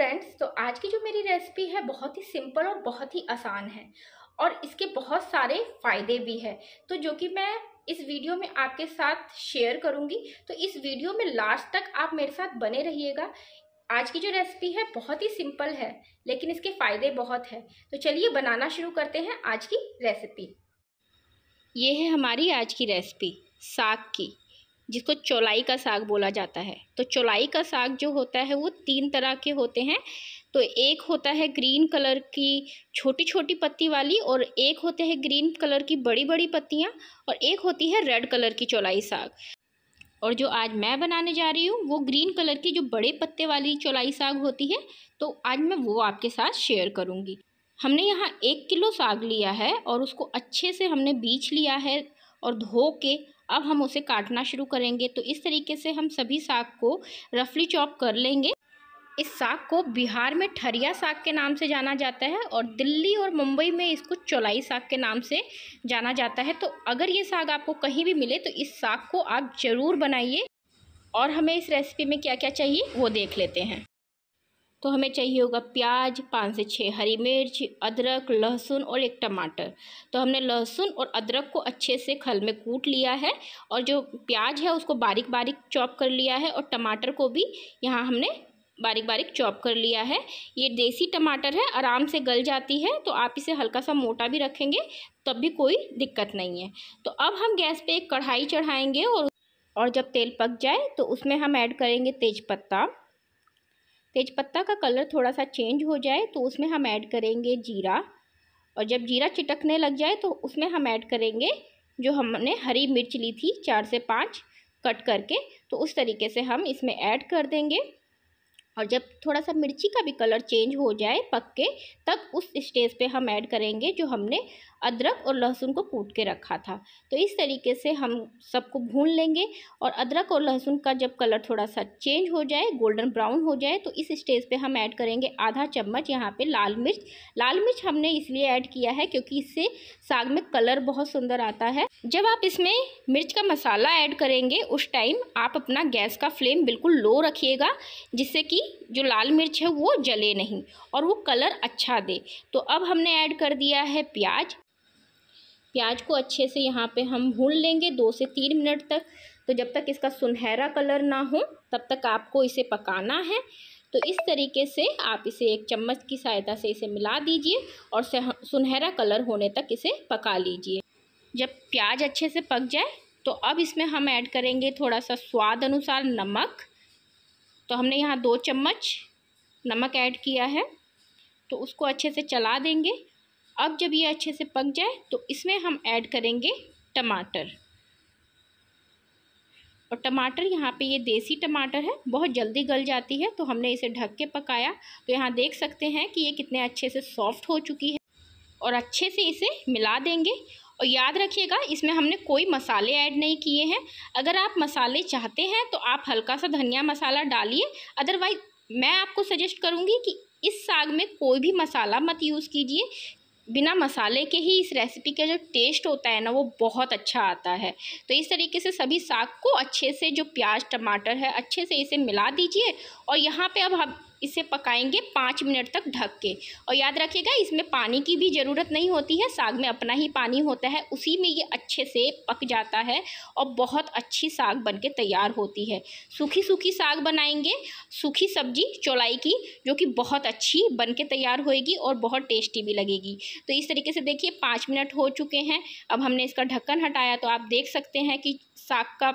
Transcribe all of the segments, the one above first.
आज की जो मेरी रेसिपी है, बहुत ही सिंपल और बहुत ही आसान है। और इसके बहुत सारे फ़ायदे भी हैं। तो जो कि मैं इस वीडियो में आपके साथ शेयर करूँगी तो इस वीडियो में लास्ट तक आप मेरे साथ बने रहिएगा। आज की जो रेसिपी है, बहुत ही सिंपल है, लेकिन इसके फ़ायदे बहुत हैं। तो चलिए बनाना शुरू करते हैं आज की रेसिपी ये है हमारी आज की रेसिपी साग की। जिसको चौलाई का साग बोला जाता है। तो चौलाई का साग जो होता है, वो तीन तरह के होते हैं। तो एक होता है ग्रीन कलर की छोटी छोटी पत्ती वाली और एक होते हैं ग्रीन कलर की बड़ी बड़ी पत्तियाँ और एक होती है रेड कलर की चौलाई साग। और जो आज मैं बनाने जा रही हूँ, वो ग्रीन कलर की जो बड़े पत्ते वाली चौलाई साग होती है तो आज मैं वो आपके साथ शेयर करूँगी। हमने यहाँ एक किलो साग लिया है और उसको अच्छे से हमने बीच लिया है और धो के अब हम उसे काटना शुरू करेंगे। तो इस तरीके से हम सभी साग को रफली चॉप कर लेंगे। इस साग को बिहार में ठरिया साग के नाम से जाना जाता है और दिल्ली और मुंबई में इसको चौलाई साग के नाम से जाना जाता है। तो अगर ये साग आपको कहीं भी मिले तो इस साग को आप ज़रूर बनाइए और हमें इस रेसिपी में क्या क्या चाहिए वो देख लेते हैं। तो हमें चाहिए होगा प्याज, पाँच से छः हरी मिर्च, अदरक, लहसुन और एक टमाटर। तो हमने लहसुन और अदरक को अच्छे से खल में कूट लिया है और जो प्याज है उसको बारीक बारीक चॉप कर लिया है और टमाटर को भी यहाँ हमने बारीक बारीक चॉप कर लिया है। ये देसी टमाटर है, आराम से गल जाती है तो आप इसे हल्का सा मोटा भी रखेंगे, तब भी कोई दिक्कत नहीं है। तो अब हम गैस पे एक कढ़ाई चढ़ाएँगे और और जब तेल पक जाए तो उसमें हम ऐड करेंगे तेज़पत्ता तेज़पत्ता का कलर थोड़ा सा चेंज हो जाए तो उसमें हम ऐड करेंगे जीरा। और जब जीरा चिटकने लग जाए तो उसमें हम ऐड करेंगे जो हमने हरी मिर्च ली थी, चार से पाँच कट करके तो उस तरीके से हम इसमें ऐड कर देंगे। और जब थोड़ा सा मिर्ची का भी कलर चेंज हो जाए पक के तब उस स्टेज पे हम ऐड करेंगे जो हमने अदरक और लहसुन को कूट के रखा था। तो इस तरीके से हम सबको भून लेंगे और अदरक और लहसुन का जब कलर थोड़ा सा चेंज हो जाए, गोल्डन ब्राउन हो जाए तो इस स्टेज पे हम ऐड करेंगे आधा चम्मच यहाँ पे लाल मिर्च। लाल मिर्च हमने इसलिए ऐड किया है क्योंकि इससे साग में कलर बहुत सुंदर आता है। जब आप इसमें मिर्च का मसाला ऐड करेंगे, उस टाइम आप अपना गैस का फ्लेम बिल्कुल लो रखिएगा, जिससे कि जो लाल मिर्च है वो जले नहीं और वो कलर अच्छा दे। तो अब हमने ऐड कर दिया है प्याज। प्याज को अच्छे से यहाँ पे हम भून लेंगे दो से तीन मिनट तक। तो जब तक इसका सुनहरा कलर ना हो, तब तक आपको इसे पकाना है। तो इस तरीके से आप इसे एक चम्मच की सहायता से इसे मिला दीजिए और सुनहरा कलर होने तक इसे पका लीजिए। जब प्याज अच्छे से पक जाए तो अब इसमें हम ऐड करेंगे थोड़ा सा स्वाद अनुसार नमक। तो हमने यहाँ दो चम्मच नमक ऐड किया है तो उसको अच्छे से चला देंगे। अब जब ये अच्छे से पक जाए तो इसमें हम ऐड करेंगे टमाटर। और टमाटर, यहाँ पे ये देसी टमाटर है, बहुत जल्दी गल जाती है तो हमने इसे ढक के पकाया। तो यहाँ देख सकते हैं कि ये कितने अच्छे से सॉफ्ट हो चुकी है। और अच्छे से इसे मिला देंगे। और याद रखिएगा, इसमें हमने कोई मसाले ऐड नहीं किए हैं। अगर आप मसाले चाहते हैं तो आप हल्का सा धनिया मसाला डालिए। अदरवाइज़ मैं आपको सजेस्ट करूँगी कि इस साग में कोई भी मसाला मत यूज़ कीजिए। बिना मसाले के ही इस रेसिपी का जो टेस्ट होता है ना, वो बहुत अच्छा आता है। तो इस तरीके से सभी साग को अच्छे से जो प्याज, टमाटर है, अच्छे से इसे मिला दीजिए। और यहाँ पे अब हम इसे पकाएँगे पाँच मिनट तक ढक के। और याद रखिएगा, इसमें पानी की भी ज़रूरत नहीं होती है, साग में अपना ही पानी होता है, उसी में ये अच्छे से पक जाता है और बहुत अच्छी साग बन के तैयार होती है। सूखी सूखी साग बनाएँगे, सूखी सब्ज़ी चौलाई की, जो कि बहुत अच्छी बन के तैयार होएगी और बहुत टेस्टी भी लगेगी। तो इस तरीके से देखिए, पाँच मिनट हो चुके हैं, अब हमने इसका ढक्कन हटाया तो आप देख सकते हैं कि साग का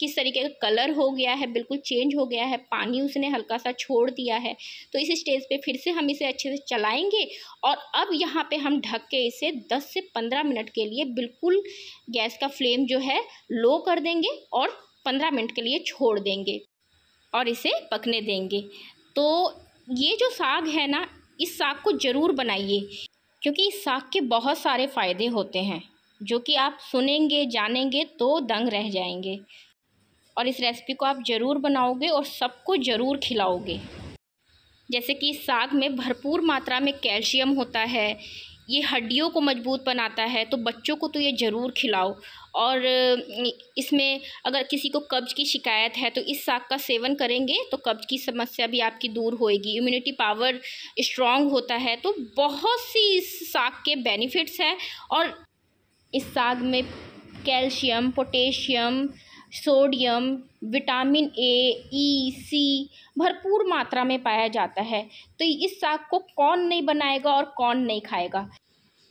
किस तरीके का कलर हो गया है, बिल्कुल चेंज हो गया है, पानी उसने हल्का सा छोड़ दिया है। तो इस स्टेज पे फिर से हम इसे अच्छे से चलाएँगे और अब यहाँ पे हम ढक के इसे 10 से 15 मिनट के लिए बिल्कुल गैस का फ्लेम जो है, लो कर देंगे और 15 मिनट के लिए छोड़ देंगे और इसे पकने देंगे। तो ये जो साग है ना, इस साग को ज़रूर बनाइए, क्योंकि इस साग के बहुत सारे फ़ायदे होते हैं। जो कि आप सुनेंगे, जानेंगे तो दंग रह जाएँगे। और इस रेसिपी को आप ज़रूर बनाओगे और सबको ज़रूर खिलाओगे। जैसे कि साग में भरपूर मात्रा में कैल्शियम होता है, ये हड्डियों को मज़बूत बनाता है तो बच्चों को तो ये ज़रूर खिलाओ। और इसमें अगर किसी को कब्ज़ की शिकायत है तो इस साग का सेवन करेंगे तो कब्ज़ की समस्या भी आपकी दूर होएगी। इम्यूनिटी पावर स्ट्रॉन्ग होता है तो बहुत सी इस साग के बेनिफिट्स हैं। और इस साग में calcium, potassium, sodium, vitamin A E C भरपूर मात्रा में पाया जाता है। तो इस साग को कौन नहीं बनाएगा और कौन नहीं खाएगा?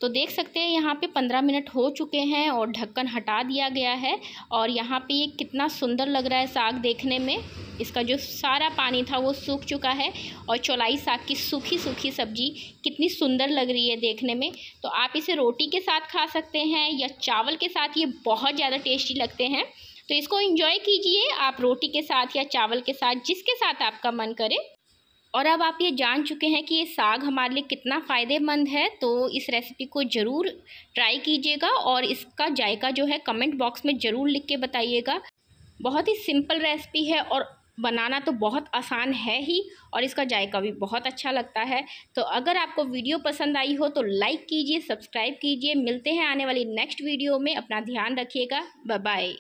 तो देख सकते हैं यहाँ पे पंद्रह मिनट हो चुके हैं और ढक्कन हटा दिया गया है और यहाँ पे ये कितना सुंदर लग रहा है साग देखने में। इसका जो सारा पानी था वो सूख चुका है और चौलाई साग की सूखी सूखी सब्ज़ी कितनी सुंदर लग रही है देखने में। तो आप इसे रोटी के साथ खा सकते हैं या चावल के साथ, ये बहुत ज़्यादा टेस्टी लगते हैं। तो इसको इंजॉय कीजिए आप रोटी के साथ या चावल के साथ, जिसके साथ आपका मन करे। और अब आप ये जान चुके हैं कि ये साग हमारे लिए कितना फ़ायदेमंद है तो इस रेसिपी को ज़रूर ट्राई कीजिएगा और इसका जायका जो है कमेंट बॉक्स में ज़रूर लिख के बताइएगा। बहुत ही सिंपल रेसिपी है और बनाना तो बहुत आसान है ही और इसका जायका भी बहुत अच्छा लगता है। तो अगर आपको वीडियो पसंद आई हो तो लाइक कीजिए सब्सक्राइब कीजिए। मिलते हैं आने वाली नेक्स्ट वीडियो में। अपना ध्यान रखिएगा। बाय